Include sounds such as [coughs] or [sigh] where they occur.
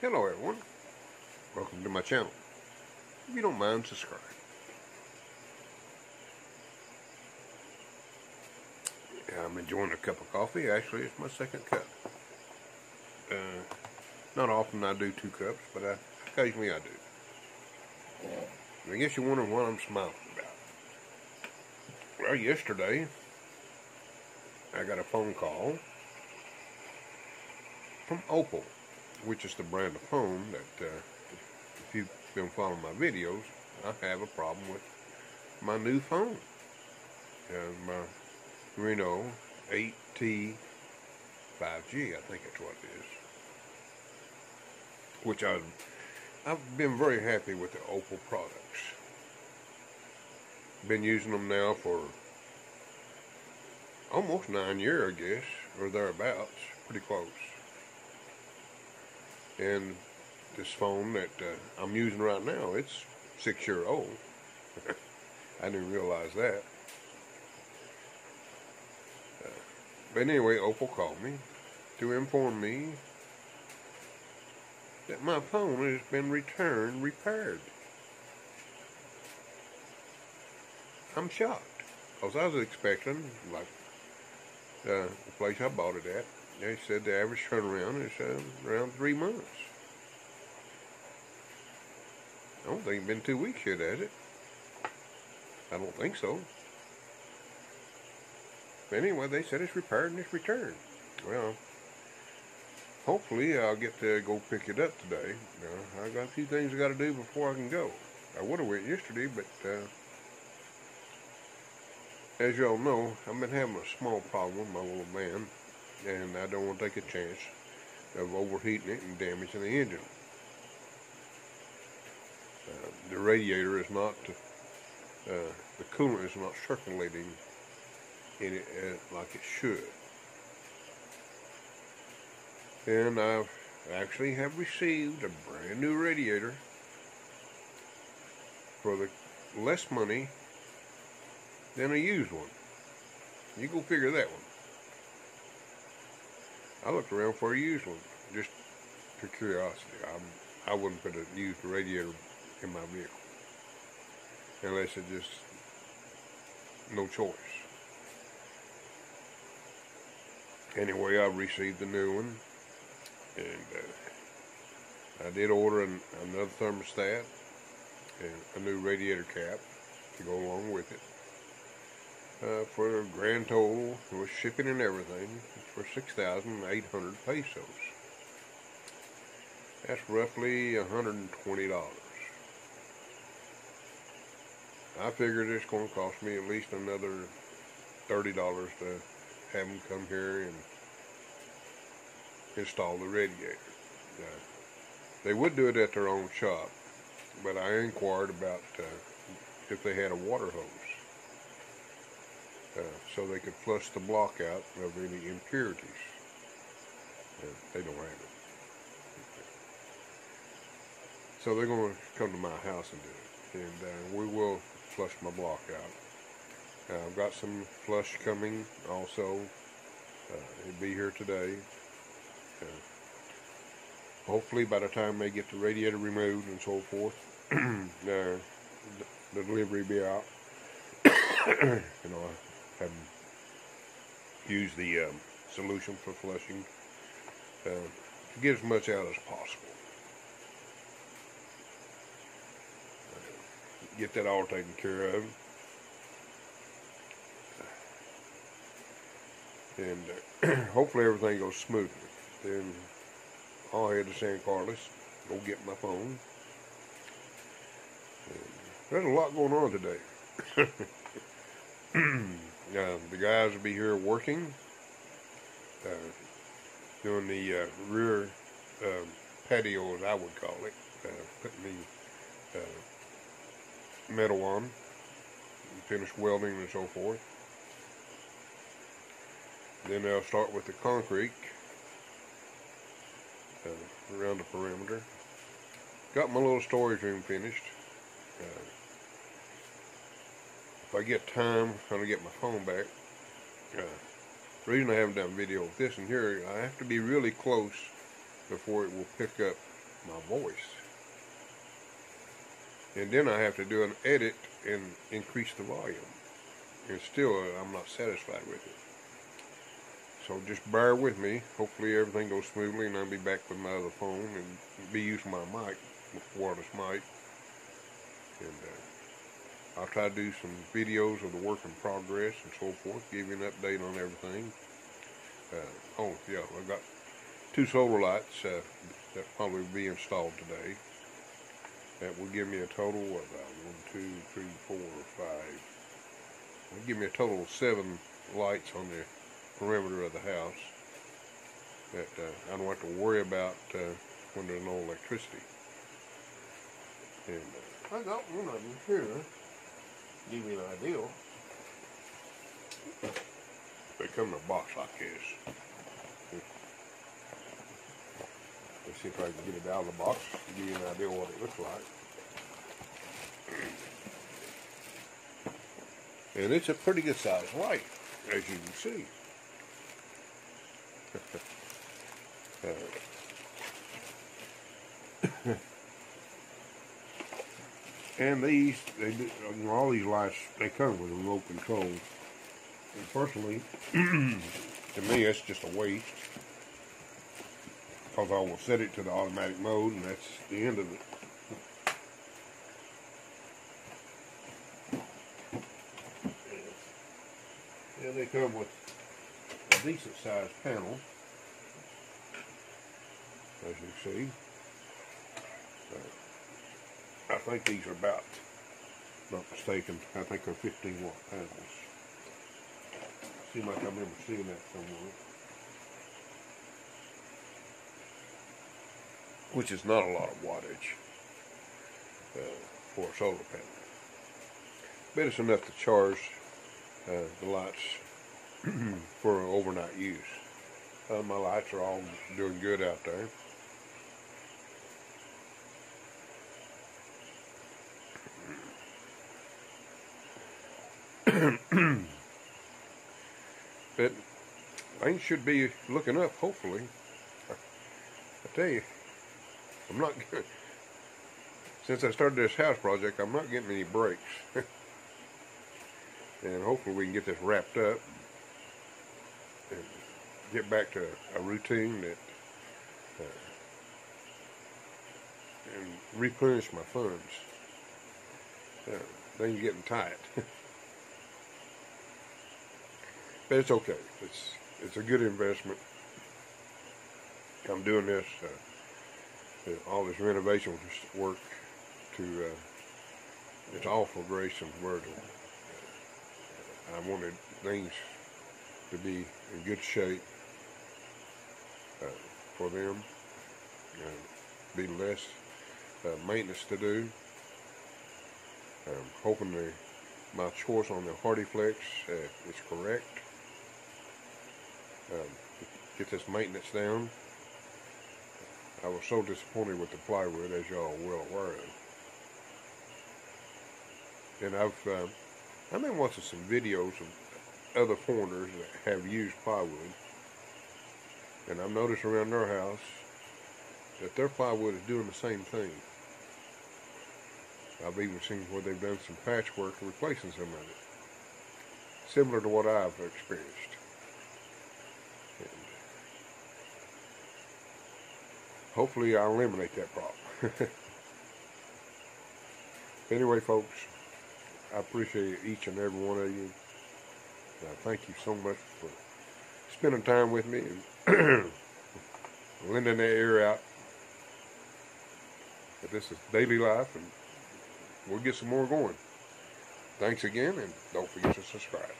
Hello everyone, welcome to my channel. If you don't mind, subscribe. I'm enjoying a cup of coffee. Actually, it's my second cup. Uh, not often I do two cups, but I, occasionally I do. I guess you're wondering what I'm smiling about. Well, yesterday, I got a phone call from Oppo, which is the brand of phone that, uh, if you've been following my videos, I have a problem with my new phone. And my Reno 8T 5G, I think that's what it is. Which I, I've been very happy with the Oppo products. Been using them now for almost nine years, I guess, or thereabouts, pretty close. And this phone that uh, I'm using right now, it's six year old. [laughs] I didn't realize that. Uh, but anyway, Oppo called me to inform me that my phone has been returned repaired. I'm shocked because I was expecting, like uh, the place I bought it at, they said the average turnaround is uh, around three months. I don't think it's been two weeks yet, has it? I don't think so. But anyway, they said it's repaired and it's returned. Well, hopefully I'll get to go pick it up today. Uh, I got a few things I got to do before I can go. I would have went yesterday, but uh, as y'all know, I've been having a small problem with my little van, and I don't want to take a chance of overheating it and damaging the engine. Uh, the radiator is not, uh, the coolant is not circulating in it uh, like it should. And I actually have received a brand new radiator for the less money than a used one. You go figure that one. I looked around for a used one, just for curiosity. I'm, I wouldn't put a used radiator in my vehicle unless it just no choice. Anyway, I received the new one, and uh, I did order an, another thermostat and a new radiator cap to go along with it uh, for a grand total with shipping and everything for 6,800 pesos. That's roughly $120. I figured it's going to cost me at least another $30 to have them come here and install the radiator. Uh, they would do it at their own shop, but I inquired about uh, if they had a water hose uh, so they could flush the block out of any impurities. Uh, they don't have it. So they're going to come to my house and do it. And uh, we will flush my block out. Uh, I've got some flush coming also. Uh, it'll be here today. Uh, hopefully by the time they get the radiator removed and so forth, [clears throat] the, the delivery be out. [coughs] you know, have use the um, solution for flushing uh, to get as much out as possible. Get that all taken care of. And uh, [clears throat] hopefully everything goes smoothly. Then I'll head to San Carlos, go get my phone. And there's a lot going on today. [clears throat] Uh, the guys will be here working, uh, doing the uh, rear um, patio, as I would call it, uh, putting the uh, metal on, finish welding and so forth. Then they'll start with the concrete uh, around the perimeter. Got my little storage room finished. If I get time, I'm going to get my phone back. Uh, the reason I haven't done video with this and here, I have to be really close before it will pick up my voice. And then I have to do an edit and increase the volume. And still, uh, I'm not satisfied with it. So just bear with me. Hopefully everything goes smoothly and I'll be back with my other phone and be using my mic, wireless mic. And uh, I'll try to do some videos of the work in progress and so forth, give you an update on everything. Uh, oh, yeah, I've got two solar lights uh, that probably will be installed today. That will give me a total of uh, one, two, three, four, five. It'll give me a total of seven lights on the perimeter of the house that uh, I don't have to worry about uh, when there's no electricity. And uh, I got one of them here. Give you an idea. They come in a box like this. Let's see if I can get it out of the box give you an idea what it looks like. And it's a pretty good sized light, as you can see. [laughs] Uh, and these, they do, all these lights, they come with remote control. And personally, [clears throat] to me, that's just a waste. Because I will set it to the automatic mode, and that's the end of it. And they come with a decent sized panel, as you see. Uh, think these are about, not mistaken, I think they're 15 watt panels. Seems like I remember seeing that somewhere. Which is not a lot of wattage uh, for a solar panel. But it's enough to charge uh, the lights [clears throat] for overnight use. Uh, my lights are all doing good out there. [clears throat] but things should be looking up, hopefully. I tell you, I'm not [laughs] good. Since I started this house project, I'm not getting any breaks. [laughs] and hopefully we can get this wrapped up and get back to a routine that uh, and replenish my funds. Uh, things getting tight. [laughs] but it's okay. It's it's a good investment. I'm doing this uh, all this renovation work to uh, it's all for Grace and Virgil. I wanted things to be in good shape uh, for them, uh, be less uh, maintenance to do. I'm hoping the, my choice on the HardieFlex uh, is correct. Um, get this maintenance down. I was so disappointed with the plywood, as y'all well aware of. And I've uh, I've been watching some videos of other foreigners that have used plywood, and I've noticed around their house that their plywood is doing the same thing. I've even seen where they've done some patchwork replacing some of it, similar to what I've experienced. Hopefully I'll eliminate that problem. [laughs] anyway, folks, I appreciate each and every one of you. Uh, thank you so much for spending time with me and [clears throat] lending that ear out. But this is daily life, and we'll get some more going. Thanks again, and don't forget to subscribe.